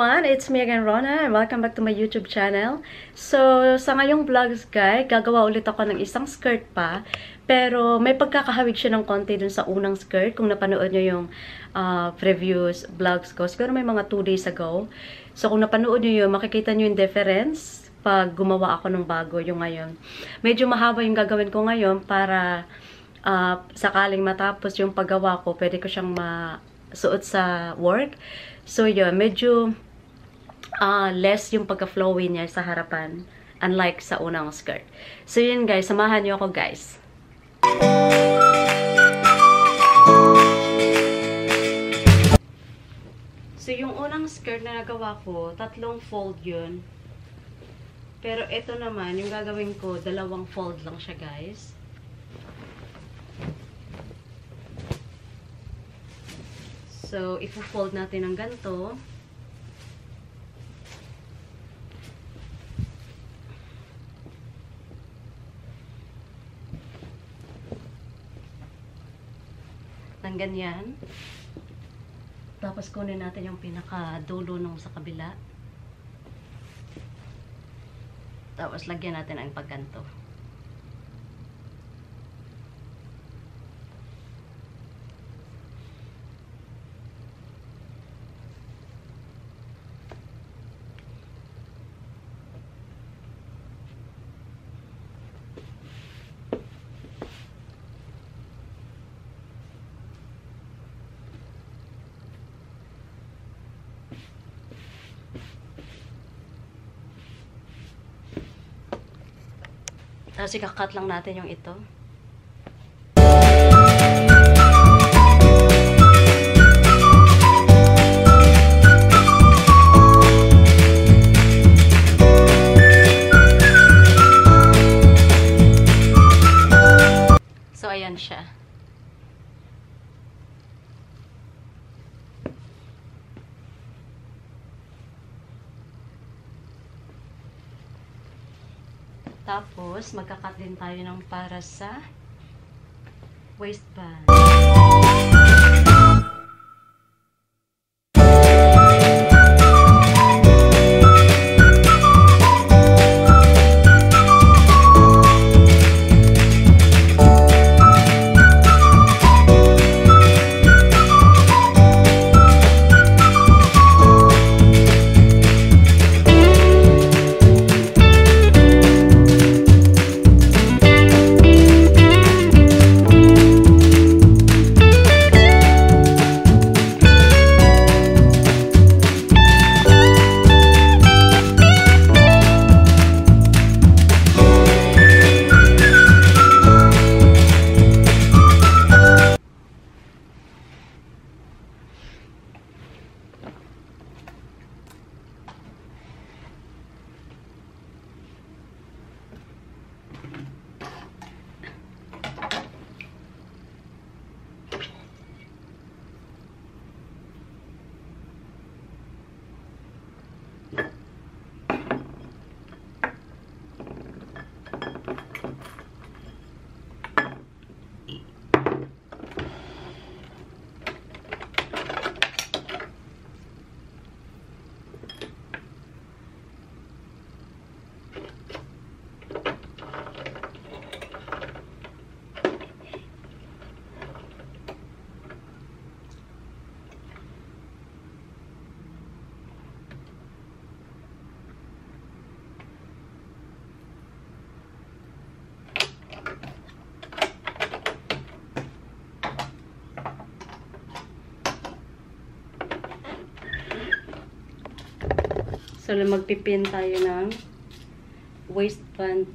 everyone! It's me again, Rona, and welcome back to my YouTube channel. So, sa ngayong vlogs, guys, gagawa ulit ako ng isang skirt pa. Pero, may pagkakahawig siya ng konti dun sa unang skirt. Kung napanood nyo yung uh, previous vlogs ko. Siguro may mga 2 days ago. So, kung napanood nyo yun, makikita nyo yung difference pag gumawa ako ng bago yung ngayon. Medyo mahaba yung gagawin ko ngayon para uh, sakaling matapos yung paggawa ko, pwede ko siyang masuot sa work. So, yun, medyo uh, less yung pagka-flowy niya sa harapan. Unlike sa unang skirt. So, yun guys. Samahan niyo ako guys. So, yung unang skirt na nagawa ko, tatlong fold yun. Pero ito naman, yung gagawin ko, dalawang fold lang siya guys. So, ifo-fold natin ng ganito. Ng ganyan. Tapos kunin natin yung pinaka-dulo nung sa kabila. Tapos lagyan natin ang pagganto. Tapos ikakat lang natin yung ito. Tapos, magkakat din tayo ng para sa waistband. So, magpipin tayo ng waistband.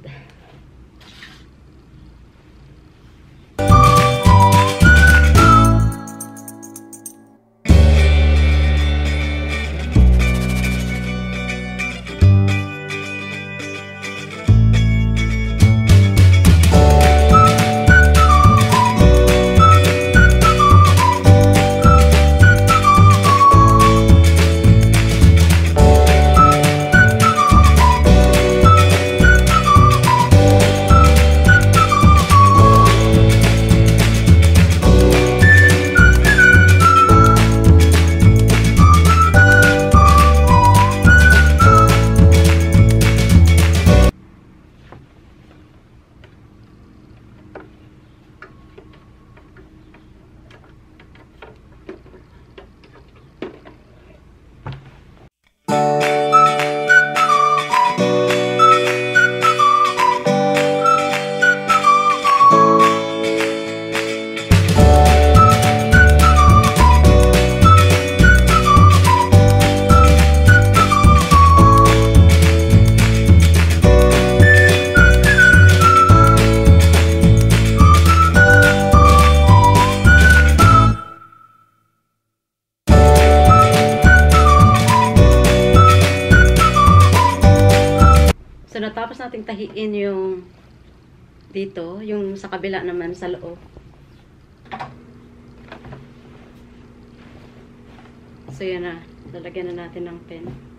Tahiin yung dito, yung sa kabila naman sa loob. So, yan na. Lalagyan na natin ng pen.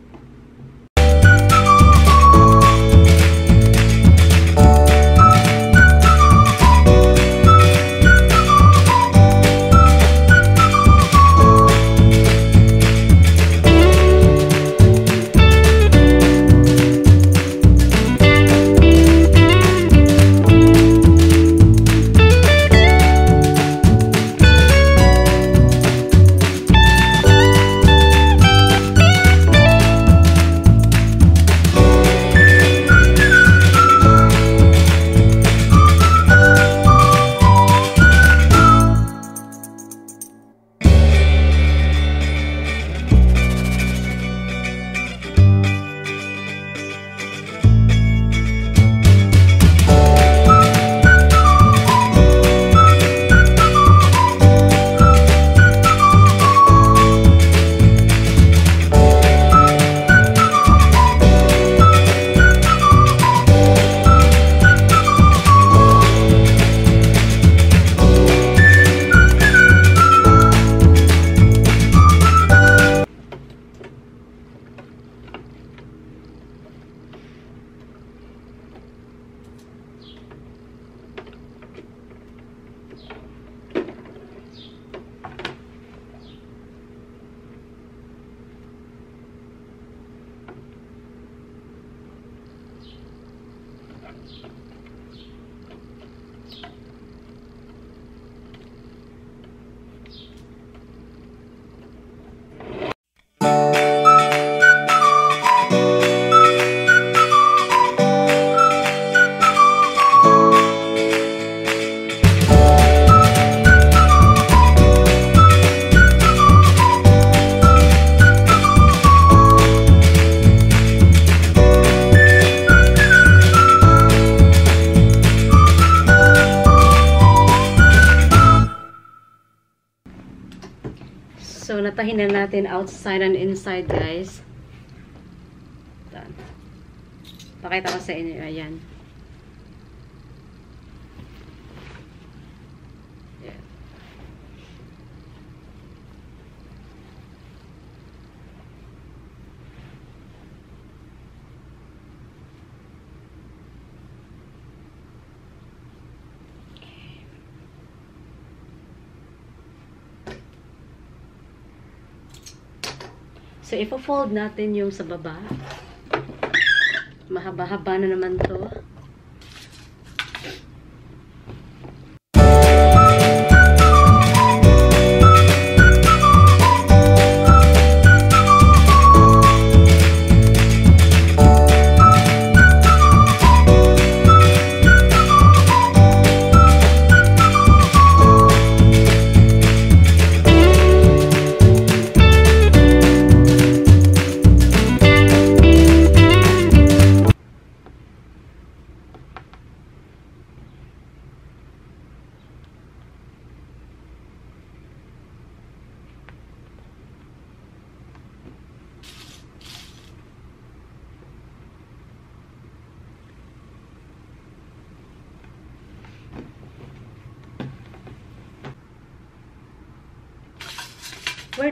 Natahin na natin outside and inside, guys. Pakita ko sa inyo. Ayan. So, ipo-fold natin yung sa baba. Mahaba-haba na naman to.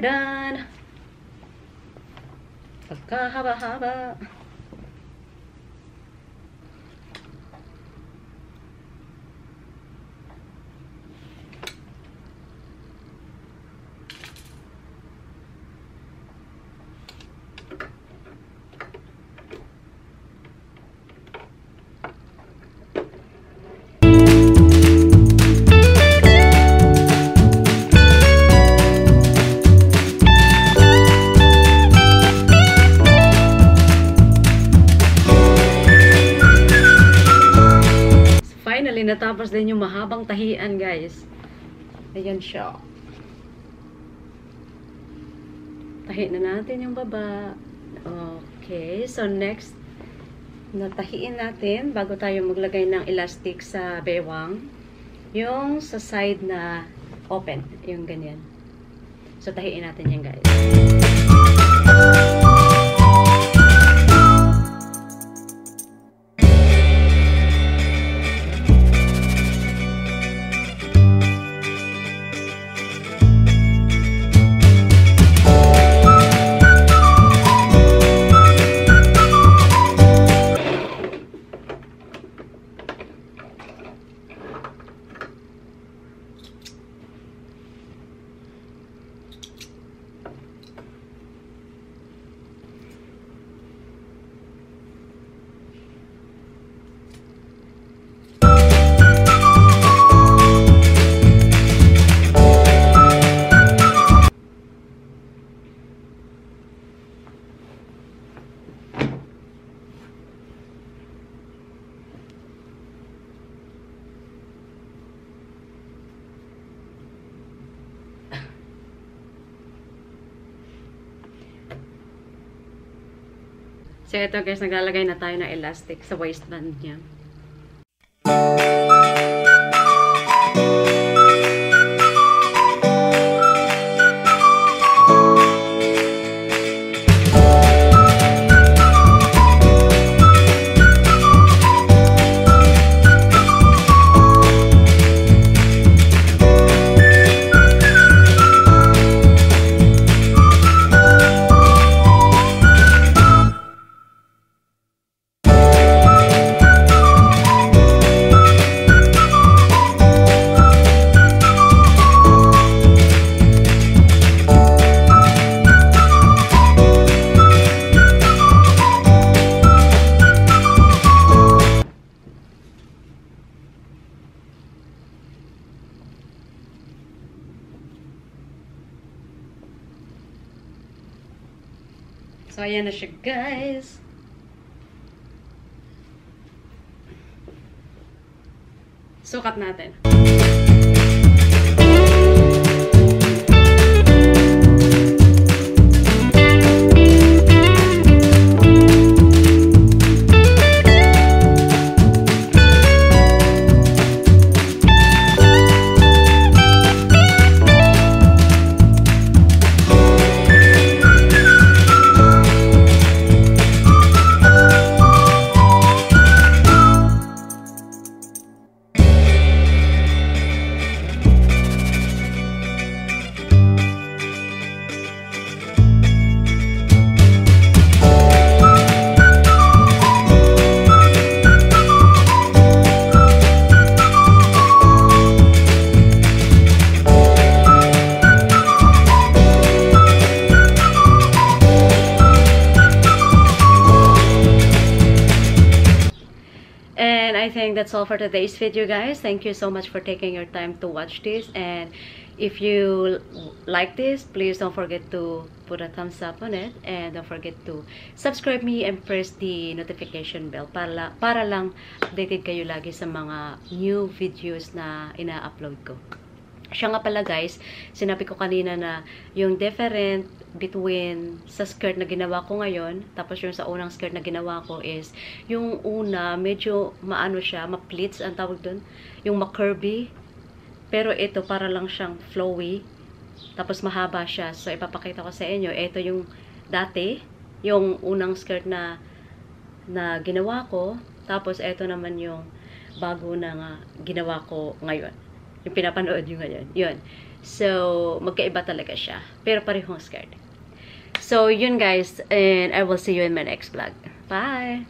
done. Haba haba. Natapos din yung mahabang tahian, guys. Ayan siya. Tahi na natin yung baba. Okay. So, next, natahiin natin bago tayo maglagay ng elastic sa bewang. Yung sa side na open. Yung ganyan. So, tahiin natin yan, guys. So, ito guys, naglalagay na tayo ng elastic sa waistband niya. Ayan na siya, guys. Sukat natin. That's all for today's video, guys. Thank you so much for taking your time to watch this. And if you like this, please don't forget to put a thumbs up on it. And don't forget to subscribe me and press the notification bell para, para lang updated kayo lagi sa mga new videos na ina-upload ko. Siya nga pala guys, sinabi ko kanina na yung different between sa skirt na ginawa ko ngayon, tapos yung sa unang skirt na ginawa ko is, yung una, medyo maano siya, ma-pleats ang tawag dun, yung ma-curvy, pero ito para lang siyang flowy, tapos mahaba siya. So, ipapakita ko sa inyo, ito yung dati, yung unang skirt na na ginawa ko, tapos ito naman yung bago na nga ginawa ko ngayon yung pinapanood nyo ngayon. Yun. So, magkaiba talaga siya. Pero parehong skirt. So, yun guys. And I will see you in my next vlog. Bye!